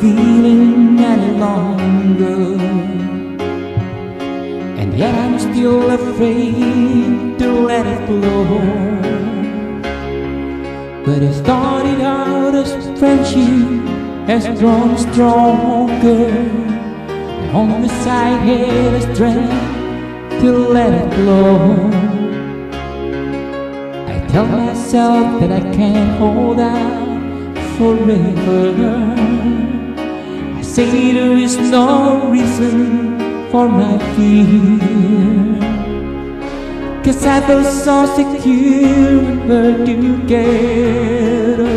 feeling any longer. And yet I'm still afraid to let it flow. But it started out as friendship has grown stronger. And on the side had the strength to let it. I tell myself that I can't hold out forever. I say there is no reason for my fear. Cause I feel so secure when we're together.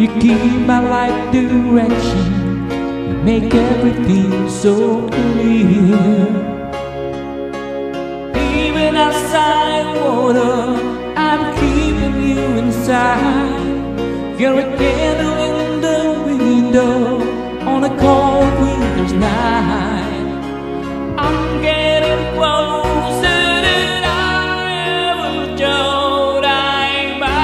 You keep my life direction, you make everything so clear. Even outside water, I'm keeping you inside. You're a candle in the window on a cold winter's night. I'm getting closer than I ever thought I might.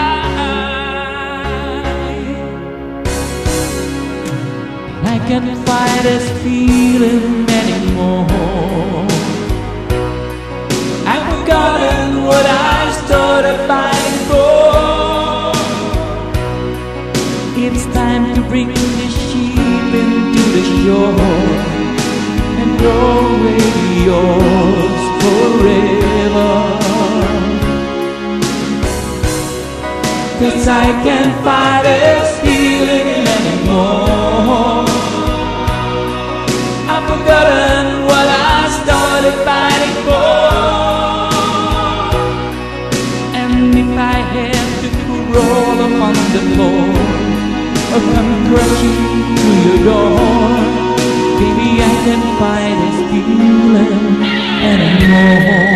I can't fight this feeling anymore. Shore and away yours forever. Cause I can't fight this feeling anymore. I've forgotten what I started fighting for. And if I had to crawl upon the floor or come crashing through your door, can't fight this feeling anymore.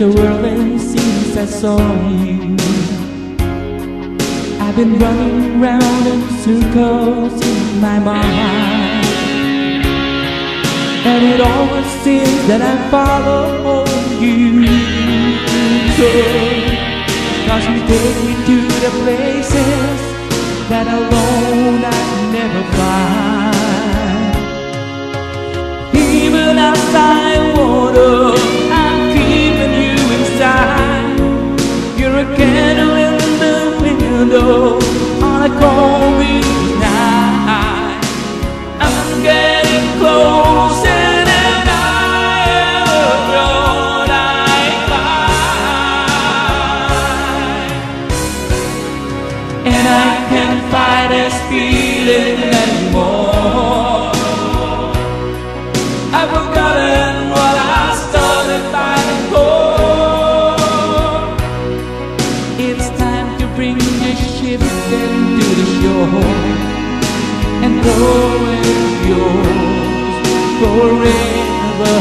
A whirlwind since I saw you. I've been running round in circles in my mind. And it always seems that I follow you. Cause you take me to the places that alone feeling anymore. I've forgotten what I started fighting for. It's time to bring the ship into the shore and throw away yours forever.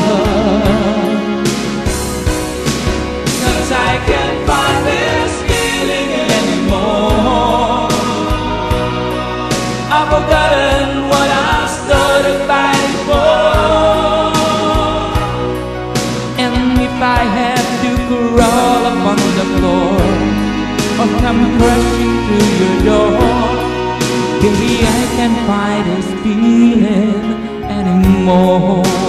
Come through your door, baby, I can't fight this feeling anymore.